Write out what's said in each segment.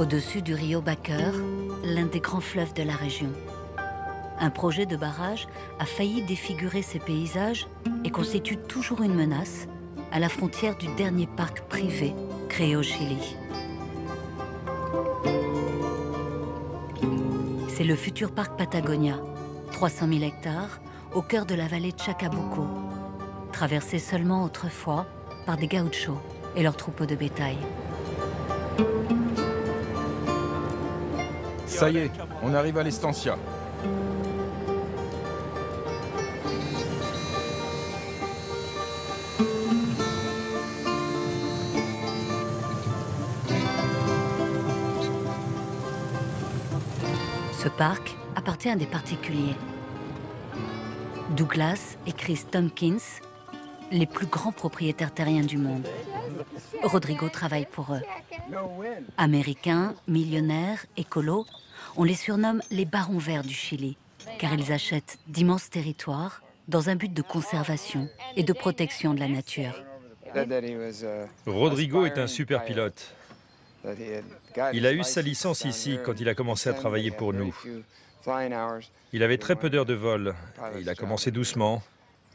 au-dessus du rio Baker, l'un des grands fleuves de la région. Un projet de barrage a failli défigurer ces paysages et constitue toujours une menace à la frontière du dernier parc privé créé au Chili. C'est le futur parc Patagonia, 300 000 hectares, au cœur de la vallée de Chacabuco, traversé seulement autrefois par des gauchos et leurs troupeaux de bétail. Ça y est, on arrive à l'Estancia. Ce parc appartient à des particuliers. Douglas et Chris Tompkins, les plus grands propriétaires terriens du monde. Rodrigo travaille pour eux. Américains, millionnaires, écolos, on les surnomme les barons verts du Chili, car ils achètent d'immenses territoires dans un but de conservation et de protection de la nature. Rodrigo est un super pilote. Il a eu sa licence ici quand il a commencé à travailler pour nous. Il avait très peu d'heures de vol. Il a commencé doucement.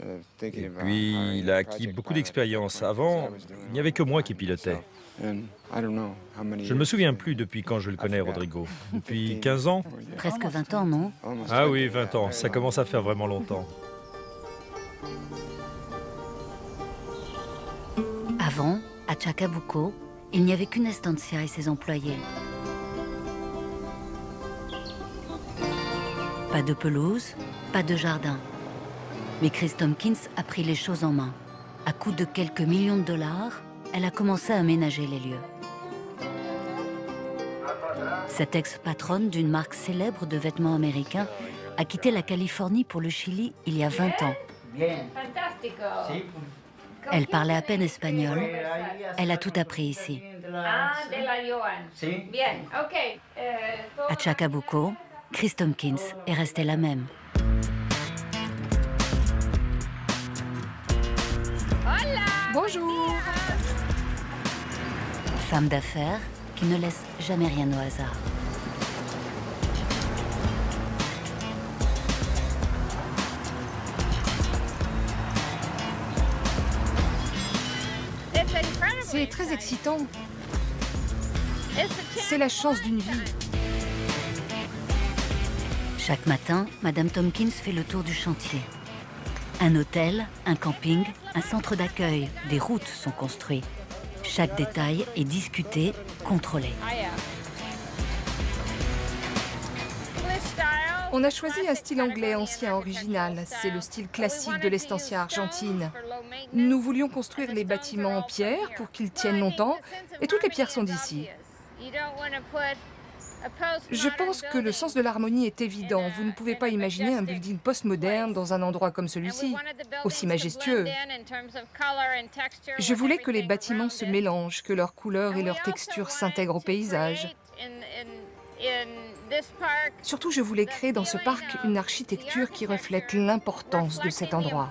Et puis, il a acquis beaucoup d'expérience. Avant, il n'y avait que moi qui pilotais. Je ne me souviens plus depuis quand je le connais, Rodrigo. Depuis 15 ans Presque 20 ans, non Ah oui, 20 ans. Ça commence à faire vraiment longtemps. Avant, à Chacabuco, il n'y avait qu'une estancia et ses employés. Pas de pelouse, pas de jardin. Mais Chris Tompkins a pris les choses en main. À coût de quelques millions de dollars, elle a commencé à aménager les lieux. Cette ex-patronne d'une marque célèbre de vêtements américains a quitté la Californie pour le Chili il y a 20 ans. Elle parlait à peine espagnol. Elle a tout appris ici. À Chacabuco, Chris Tompkins est restée la même. Bonjour Femme d'affaires qui ne laisse jamais rien au hasard. C'est très excitant. C'est la chance d'une vie. Chaque matin, Madame Tompkins fait le tour du chantier. Un hôtel, un camping, un centre d'accueil, des routes sont construits. Chaque détail est discuté, contrôlé. On a choisi un style anglais ancien original. C'est le style classique de l'estancia argentine. Nous voulions construire les bâtiments en pierre pour qu'ils tiennent longtemps et toutes les pierres sont d'ici. Je pense que le sens de l'harmonie est évident. Vous ne pouvez pas imaginer un building postmoderne dans un endroit comme celui-ci, aussi majestueux. Je voulais que les bâtiments se mélangent, que leurs couleurs et leurs textures s'intègrent au paysage. Surtout, je voulais créer dans ce parc une architecture qui reflète l'importance de cet endroit.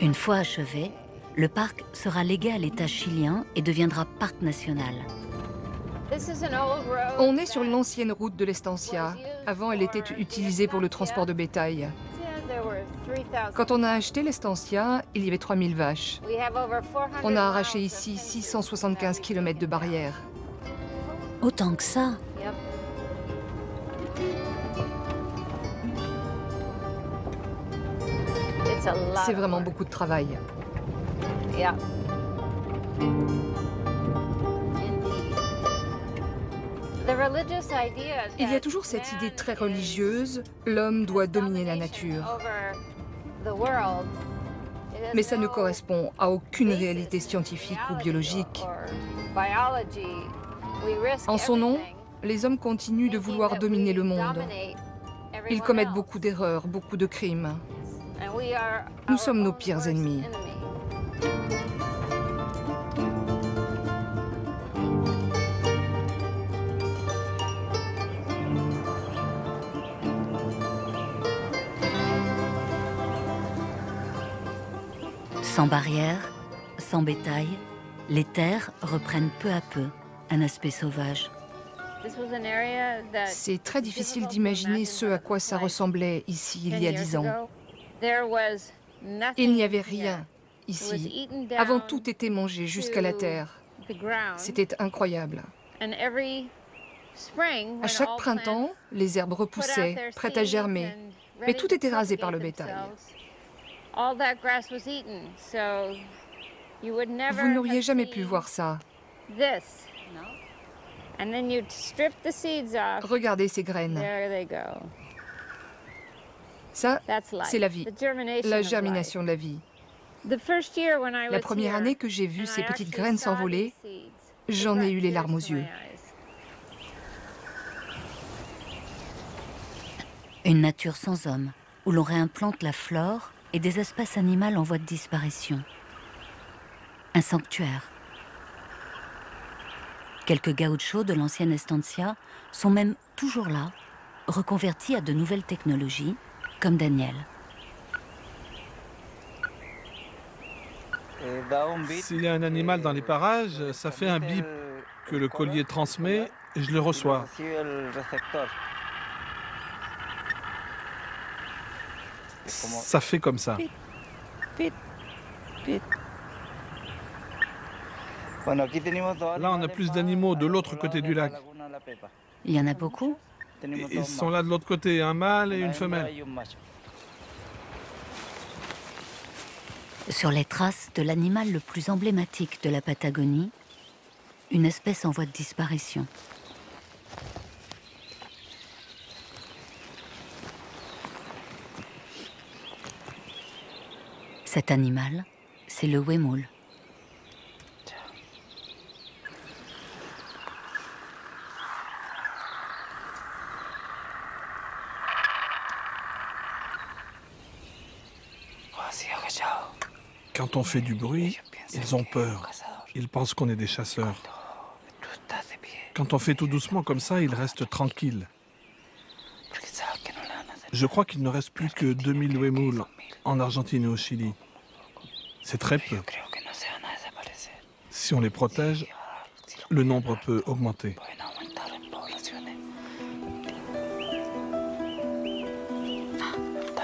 Une fois achevé, le parc sera légué à l'État chilien et deviendra parc national. On est sur l'ancienne route de l'Estancia. Avant, elle était utilisée pour le transport de bétail. Quand on a acheté l'Estancia, il y avait 3000 vaches. On a arraché ici 675 km de barrières. Autant que ça C'est vraiment beaucoup de travail. Il y a toujours cette idée très religieuse, l'homme doit dominer la nature. Mais ça ne correspond à aucune réalité scientifique ou biologique. En son nom, les hommes continuent de vouloir dominer le monde. Ils commettent beaucoup d'erreurs, beaucoup de crimes. Nous sommes nos pires ennemis. Sans barrière, sans bétail, Les terres reprennent peu à peu un aspect sauvage. C'est très difficile d'imaginer ce à quoi ça ressemblait ici il y a dix ans. Il n'y avait rien ici. Avant, tout était mangé jusqu'à la terre. C'était incroyable. À chaque printemps, les herbes repoussaient, prêtes à germer, mais tout était rasé par le bétail. Vous n'auriez jamais pu voir ça. Regardez ces graines. Ça, c'est la vie, la germination de la vie. La première année que j'ai vu ces petites graines s'envoler, j'en ai eu les larmes aux yeux. Une nature sans homme, où l'on réimplante la flore et des espèces animales en voie de disparition. Un sanctuaire. Quelques gauchos de l'ancienne estancia sont même toujours là, reconvertis à de nouvelles technologies, comme Daniel. S'il y a un animal dans les parages, ça fait un bip que le collier transmet et je le reçois. Ça fait comme ça. Là, on a plus d'animaux de l'autre côté du lac. Il y en a beaucoup Ils sont là de l'autre côté, un mâle et une femelle. Sur les traces de l'animal le plus emblématique de la Patagonie, une espèce en voie de disparition. Cet animal, c'est le Wemul. Quand on fait du bruit, ils ont peur. Ils pensent qu'on est des chasseurs. Quand on fait tout doucement comme ça, ils restent tranquilles. Je crois qu'il ne reste plus que 2000 Wemul en Argentine et au Chili. C'est très peu. Si on les protège, le nombre peut augmenter.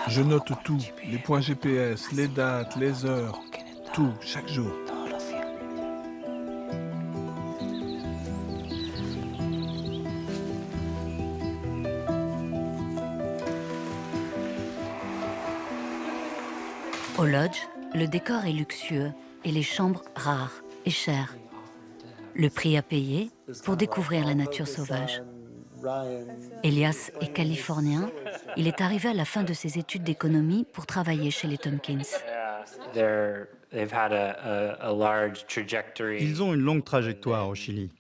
Je note tout, les points GPS, les dates, les heures, tout, chaque jour. Au lodge, le décor est luxueux et les chambres rares et chères. Le prix à payer pour découvrir la nature sauvage. Elias est californien. Il est arrivé à la fin de ses études d'économie pour travailler chez les Tompkins. Ils ont une longue trajectoire au Chili.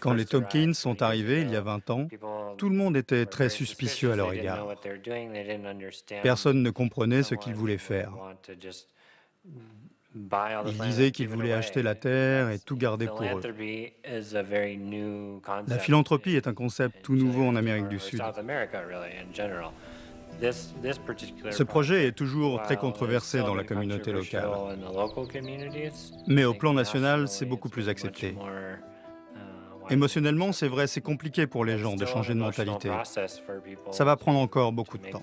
Quand les Tompkins sont arrivés il y a 20 ans, tout le monde était très suspicieux à leur égard. Personne ne comprenait ce qu'ils voulaient faire. Ils disaient qu'ils voulaient acheter la terre et tout garder pour eux. La philanthropie est un concept tout nouveau en Amérique du Sud. Ce projet est toujours très controversé dans la communauté locale. Mais au plan national, c'est beaucoup plus accepté. Émotionnellement, c'est vrai, c'est compliqué pour les gens de changer de mentalité. Ça va prendre encore beaucoup de temps.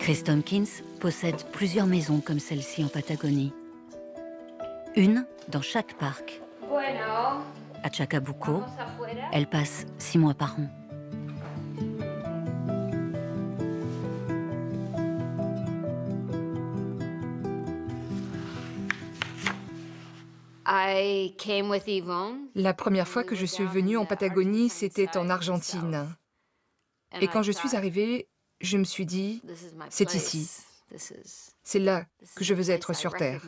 Chris Tompkins possède plusieurs maisons comme celle-ci en Patagonie. Une dans chaque parc. À Chacabuco, elle passe six mois par an. La première fois que je suis venue en Patagonie, c'était en Argentine. Et quand je suis arrivée, je me suis dit, c'est ici, C'est là que je veux être sur Terre.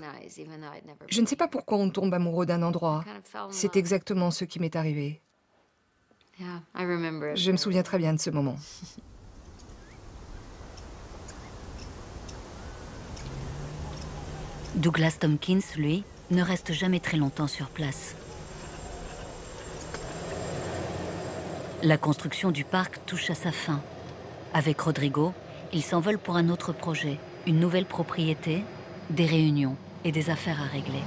Je ne sais pas pourquoi on tombe amoureux d'un endroit. C'est exactement ce qui m'est arrivé. Je me souviens très bien de ce moment. Douglas Tompkins, lui, ne reste jamais très longtemps sur place. La construction du parc touche à sa fin. Avec Rodrigo, il s'envole pour un autre projet, une nouvelle propriété, des réunions et des affaires à régler.